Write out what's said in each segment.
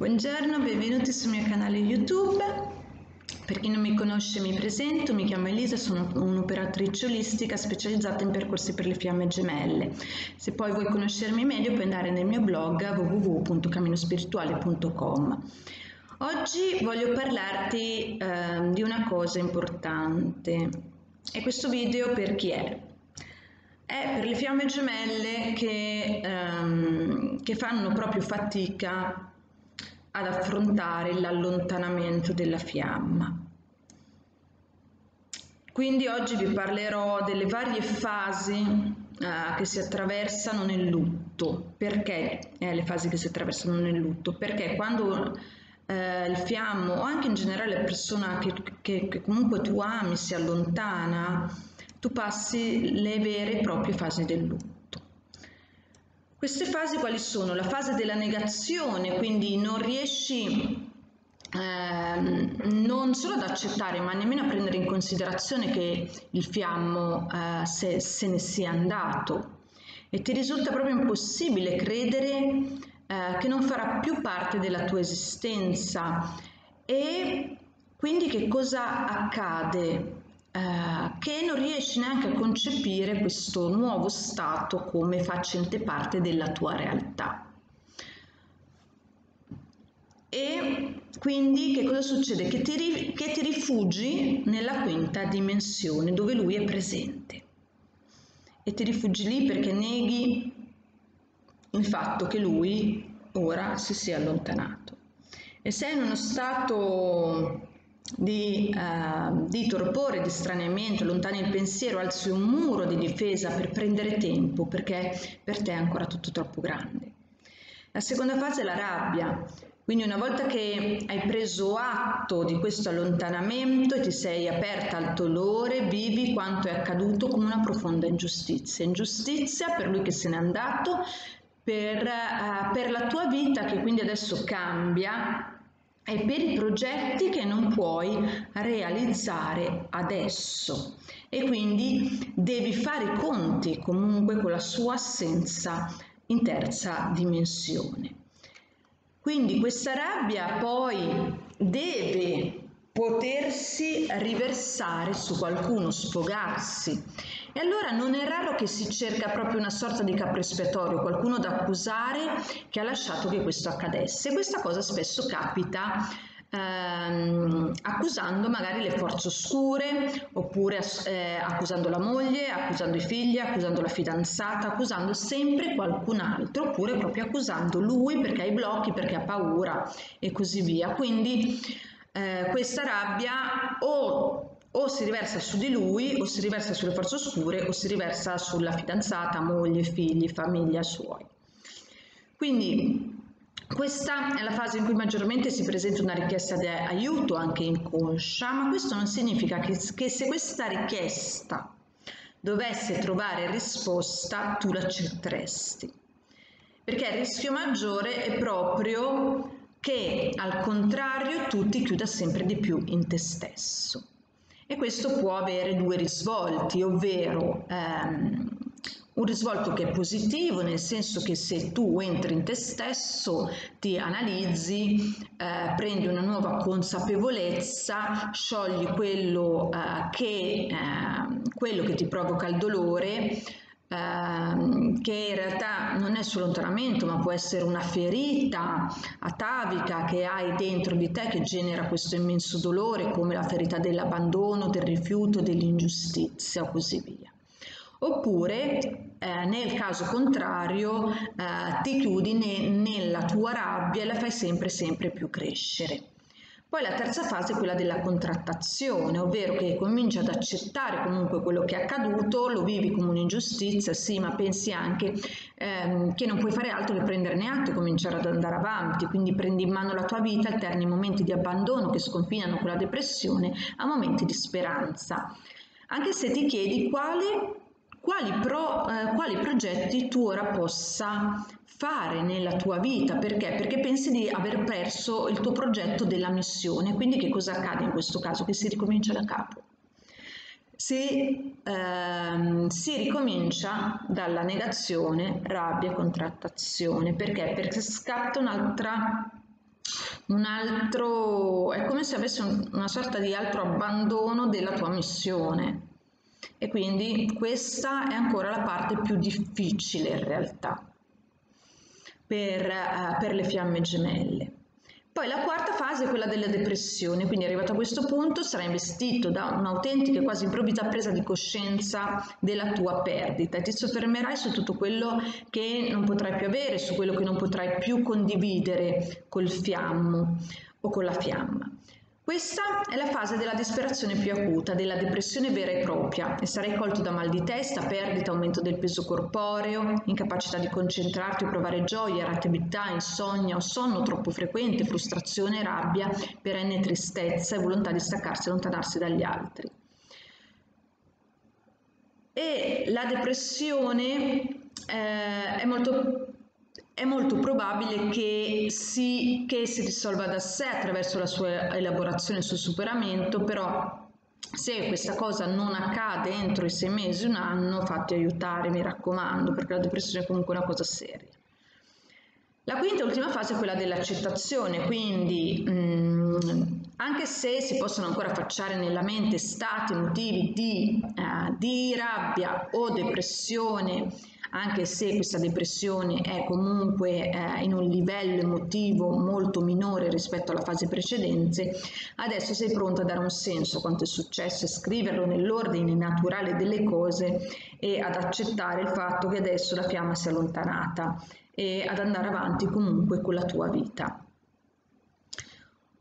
Buongiorno, benvenuti sul mio canale YouTube. Per chi non mi conosce mi presento, mi chiamo Elisa, sono un'operatrice olistica specializzata in percorsi per le fiamme gemelle. Se poi vuoi conoscermi meglio puoi andare nel mio blog www.caminospirituale.com. Oggi voglio parlarti eh, di una cosa importante e questo video per chi è? È per le fiamme gemelle che, ehm, che fanno proprio fatica ad affrontare l'allontanamento della fiamma. Quindi oggi vi parlerò delle varie fasi eh, che si attraversano nel lutto, perché eh, le fasi che si attraversano nel lutto, perché quando eh, il fiammo o anche in generale la persona che, che, che comunque tu ami si allontana, tu passi le vere e proprie fasi del lutto. Queste fasi quali sono? La fase della negazione, quindi non riesci eh, non solo ad accettare ma nemmeno a prendere in considerazione che il fiammo eh, se, se, ne sia andato e ti risulta proprio impossibile credere eh, che non farà più parte della tua esistenza e quindi che cosa accade? Eh, che non riesci neanche a concepire questo nuovo stato come facente parte della tua realtà. E quindi che cosa succede? Che ti, che ti rifugi nella quinta dimensione dove lui è presente. E ti rifugi lì perché neghi il fatto che lui ora si sia allontanato. E sei in uno stato di, uh, di torpore, di straniamento, lontani il pensiero, alzi un muro di difesa per prendere tempo perché per te è ancora tutto troppo grande. La seconda fase è la rabbia, quindi una volta che hai preso atto di questo allontanamento e ti sei aperta al dolore, vivi quanto è accaduto come una profonda ingiustizia. Ingiustizia per lui che se n'è andato, per, uh, per la tua vita che quindi adesso cambia e per i progetti che non puoi realizzare adesso e quindi devi fare i conti comunque con la sua assenza in terza dimensione. Quindi questa rabbia poi deve potersi riversare su qualcuno, sfogarsi. E allora non è raro che si cerca proprio una sorta di capro espiatorio, qualcuno da accusare che ha lasciato che questo accadesse. Questa cosa spesso capita ehm, accusando magari le forze oscure, oppure eh, accusando la moglie, accusando i figli, accusando la fidanzata, accusando sempre qualcun altro, oppure proprio accusando lui perché ha i blocchi, perché ha paura e così via. Quindi eh, questa rabbia o, o, si riversa su di lui, o si riversa sulle forze oscure, o si riversa sulla fidanzata, moglie, figli, famiglia suoi. Quindi questa è la fase in cui maggiormente si presenta una richiesta di aiuto anche inconscia, ma questo non significa che, che se questa richiesta dovesse trovare risposta tu l'accetteresti. Perché il rischio maggiore è proprio che al contrario tu ti chiuda sempre di più in te stesso. E questo può avere due risvolti, ovvero ehm, un risvolto che è positivo, nel senso che se tu entri in te stesso, ti analizzi, eh, prendi una nuova consapevolezza, sciogli quello, eh, che, eh, quello che ti provoca il dolore, Ehm, che in realtà non è solo un allontanamento, ma può essere una ferita atavica che hai dentro di te che genera questo immenso dolore, come la ferita dell'abbandono, del rifiuto, dell'ingiustizia o così via. Oppure, eh, nel caso contrario, eh, ti chiudi ne nella tua rabbia e la fai sempre sempre più crescere. Poi la terza fase è quella della contrattazione, ovvero che cominci ad accettare comunque quello che è accaduto, lo vivi come un'ingiustizia, sì, ma pensi anche ehm, che non puoi fare altro che prenderne atto e cominciare ad andare avanti, quindi prendi in mano la tua vita, alterni momenti di abbandono che sconfinano con la depressione a momenti di speranza. Anche se ti chiedi quale quali, pro, eh, quali progetti tu ora possa fare nella tua vita, perché? Perché pensi di aver perso il tuo progetto della missione, quindi che cosa accade in questo caso? Che si ricomincia da capo. Si, ehm, si ricomincia dalla negazione, rabbia, contrattazione, perché? Perché scatta un'altra un altro, è come se avessi un, una sorta di altro abbandono della tua missione. E quindi questa è ancora la parte più difficile in realtà per, uh, per le fiamme gemelle. Poi la quarta fase è quella della depressione, quindi arrivato a questo punto sarai investito da un'autentica e quasi improvvisa presa di coscienza della tua perdita e ti soffermerai su tutto quello che non potrai più avere, su quello che non potrai più condividere col fiammo o con la fiamma. Questa è la fase della disperazione più acuta, della depressione vera e propria e sarai colto da mal di testa, perdita, aumento del peso corporeo, incapacità di concentrarti o provare gioia, irritabilità, insonnia o sonno troppo frequente, frustrazione, rabbia, perenne tristezza e volontà di staccarsi e allontanarsi dagli altri. E la depressione eh, è molto è molto probabile che si, che si risolva da sé attraverso la sua elaborazione e il suo superamento, però se questa cosa non accade entro i sei mesi, un anno, fatti aiutare, mi raccomando, perché la depressione è comunque una cosa seria. La quinta e ultima fase è quella dell'accettazione, quindi mh, mm, anche se si possono ancora affacciare nella mente stati, motivi di, uh, di rabbia o depressione, anche se questa depressione è comunque eh, in un livello emotivo molto minore rispetto alla fase precedente, adesso sei pronto a dare un senso a quanto è successo e scriverlo nell'ordine naturale delle cose e ad accettare il fatto che adesso la fiamma si è allontanata e ad andare avanti comunque con la tua vita.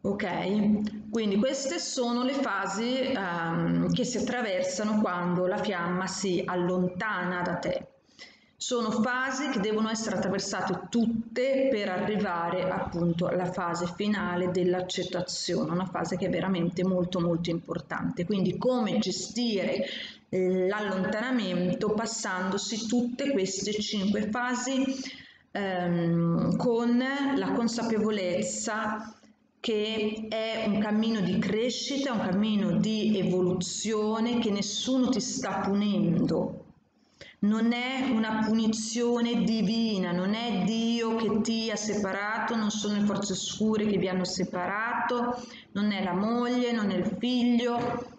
Ok, quindi queste sono le fasi um, che si attraversano quando la fiamma si allontana da te. Sono fasi che devono essere attraversate tutte per arrivare appunto alla fase finale dell'accettazione, una fase che è veramente molto molto importante. Quindi come gestire l'allontanamento passandosi tutte queste cinque fasi ehm, con la consapevolezza che è un cammino di crescita, un cammino di evoluzione che nessuno ti sta punendo, non è una punizione divina, non è Dio che ti ha separato, non sono le forze oscure che vi hanno separato, non è la moglie, non è il figlio.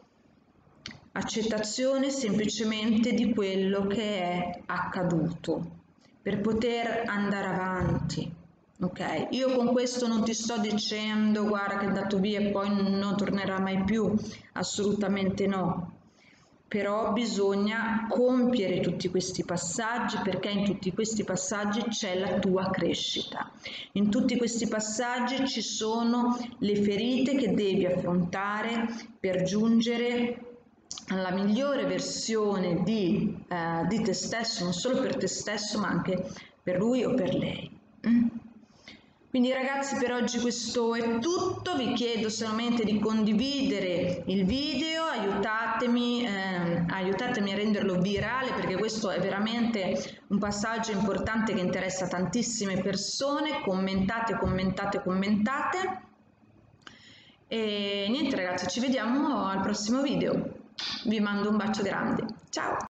Accettazione semplicemente di quello che è accaduto per poter andare avanti. Ok, io con questo non ti sto dicendo guarda che è andato via e poi non tornerà mai più, assolutamente no però bisogna compiere tutti questi passaggi perché in tutti questi passaggi c'è la tua crescita. In tutti questi passaggi ci sono le ferite che devi affrontare per giungere alla migliore versione di, eh, di te stesso, non solo per te stesso ma anche per lui o per lei. Mm? Quindi ragazzi per oggi questo è tutto, vi chiedo solamente di condividere il video, aiutatemi, eh, aiutatemi a renderlo virale perché questo è veramente un passaggio importante che interessa tantissime persone, commentate, commentate, commentate. E niente ragazzi, ci vediamo al prossimo video. Vi mando un bacio grande. Ciao!